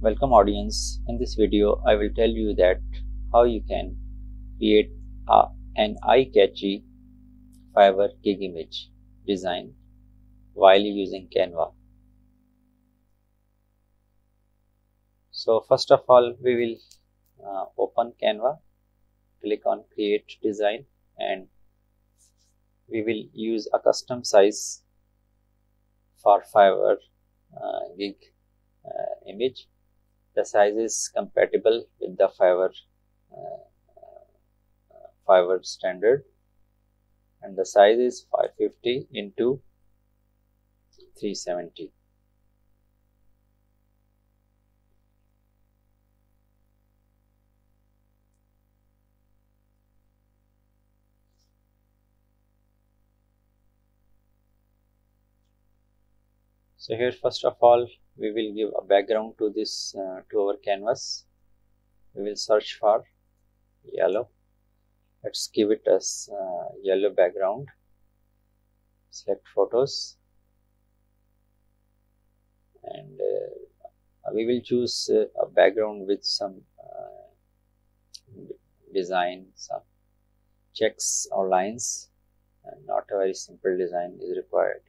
Welcome audience. In this video, I will tell you that how you can create a, an eye-catchy Fiverr gig image design while using Canva. So first of all, we will uh, open Canva, click on create design and we will use a custom size for Fiverr uh, gig uh, image. The size is compatible with the Fiverr uh, Fiverr standard and the size is 550 into 370 so here first of all we will give a background to this uh, to our canvas. We will search for yellow. Let's give it as uh, yellow background. Select photos. And uh, we will choose uh, a background with some uh, design some checks or lines. And not a very simple design is required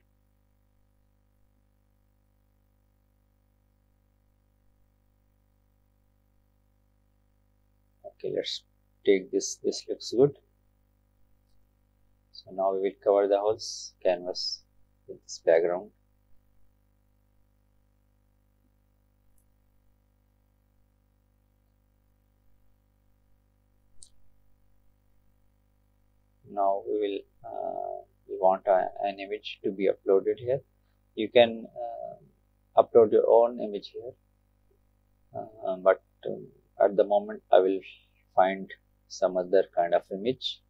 okay let's take this this looks good. So now we will cover the whole canvas with this background. Now we will uh, we want a, an image to be uploaded here. You can uh, upload your own image here. Uh, but um, at the moment I will find some other kind of image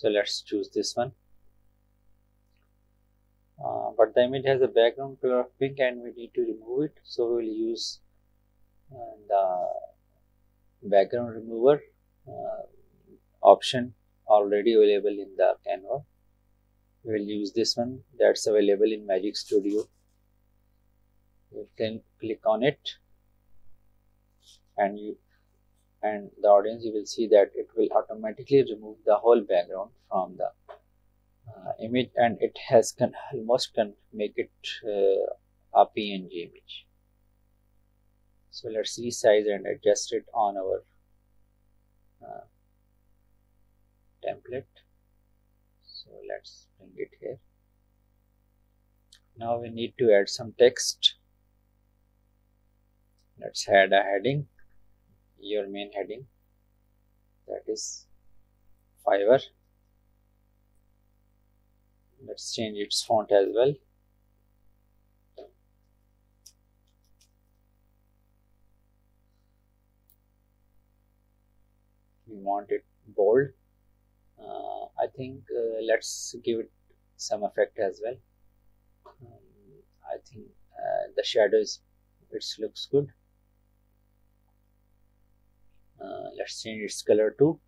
so let's choose this one. Uh, but the image has a background color of pink and we need to remove it. So we will use uh, the background remover uh, option already available in the canva. We will use this one that's available in magic studio. You can click on it and you and the audience you will see that it will automatically remove the whole background from the uh, image and it has can almost can make it uh, a png image. So let's resize and adjust it on our uh, template. So let's bring it here. Now we need to add some text. Let's add a heading your main heading. That is Fiverr let's change its font as well. We want it bold. Uh, I think uh, let's give it some effect as well. Um, I think uh, the shadows it looks good uh, let's change its color to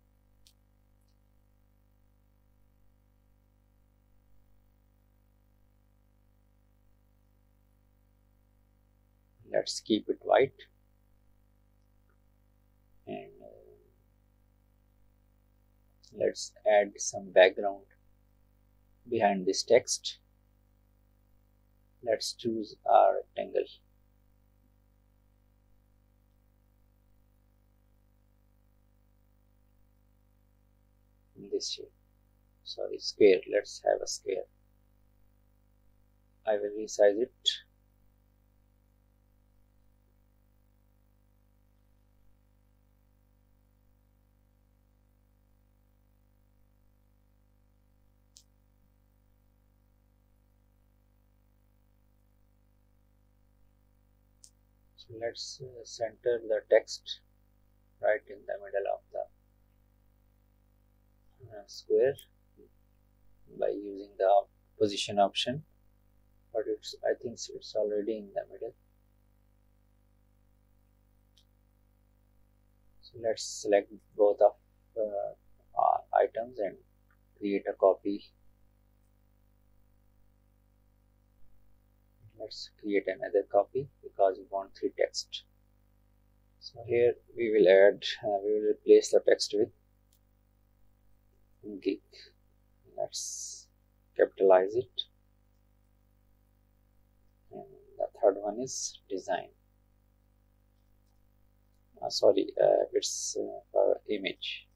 let's keep it white. And uh, let's add some background behind this text. Let's choose our rectangle this shape. Sorry square. Let's have a square. I will resize it. So let's uh, center the text right in the middle of the uh, square by using the position option. But it's I think it's already in the middle. So let's select both of uh, items and create a copy. Let's create another copy because we want three text. So here we will add uh, we will replace the text with gig let's capitalize it. And the third one is design. Uh, sorry uh, it's uh, image.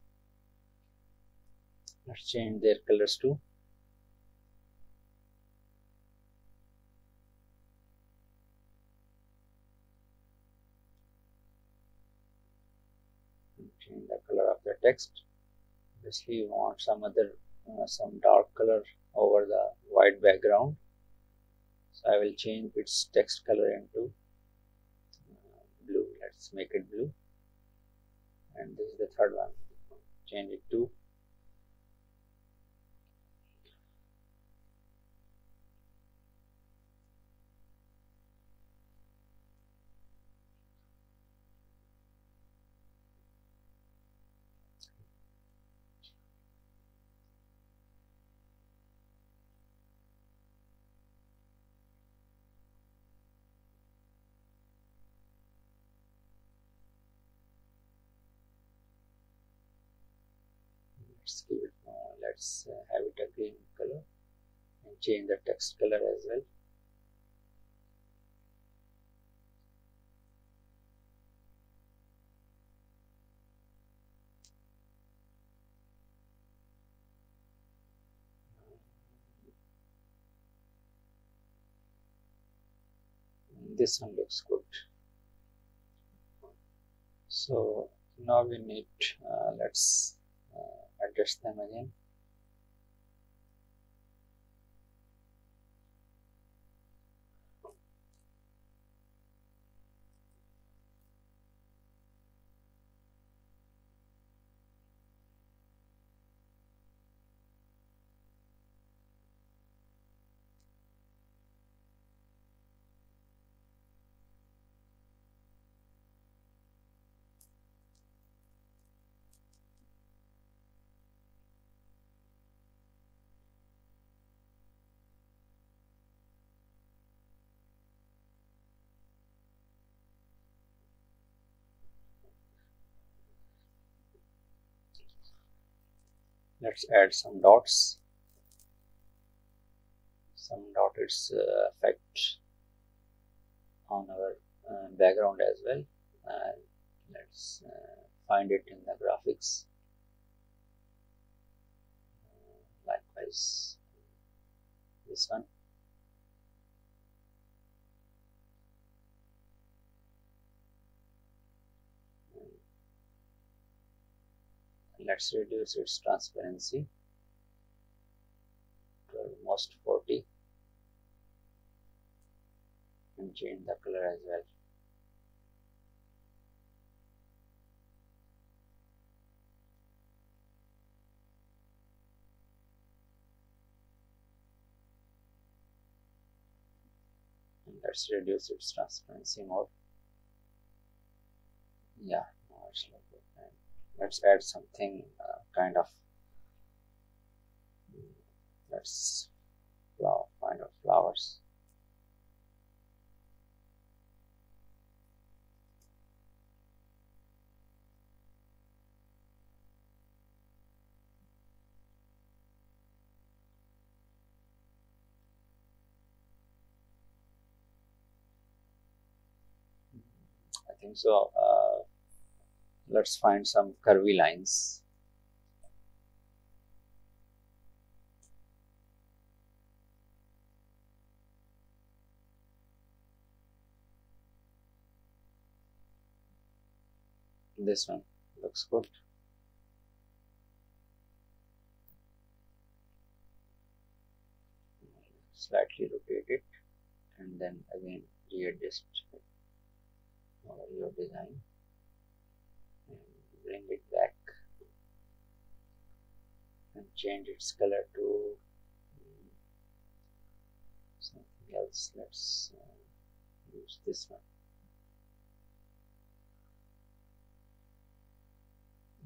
Let's change their colors to change the color of the text obviously you want some other uh, some dark color over the white background. So I will change its text color into uh, blue. Let's make it blue. And this is the third one. Change it to let's give it uh, let's uh, have it a green color and change the text color as well. This one looks good. So now we need uh, let's uh, adjust them let's add some dots. Some dotted uh, effect on our uh, background as well. And let's uh, find it in the graphics. Likewise this one let's reduce its transparency. To almost 40 and change the color as well. And let's reduce its transparency more. Yeah now it's like let's add something uh, kind of let's flower find out flowers. I think so uh, let's find some curvy lines. This one looks good. Slightly rotate it and then again readjust your design bring it back and change its color to something else. Let's uh, use this one.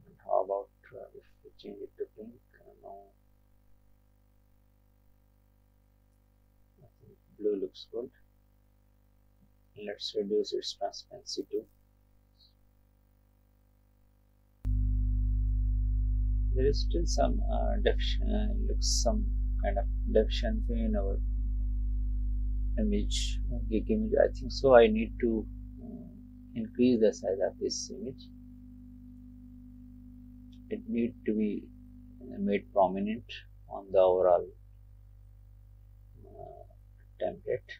And how about uh, if we change it to pink? Uh, no I think blue looks good. Let's reduce its transparency too there is still some uh, uh, looks some kind of deficiency in our image gig image I think. So I need to uh, increase the size of this image. It need to be made prominent on the overall uh, template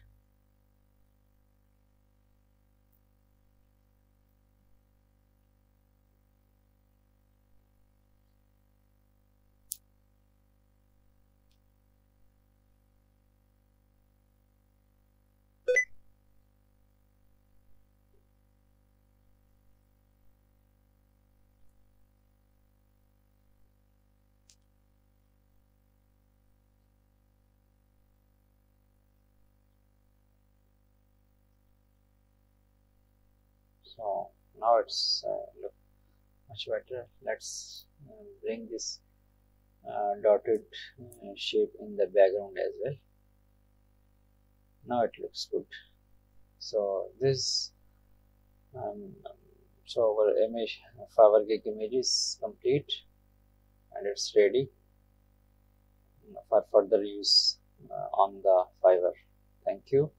so now it's uh, look much better. Let's uh, bring this uh, dotted shape in the background as well. Now it looks good. So this um, so our image Fiverr gig image is complete and it's ready for further use uh, on the Fiverr thank you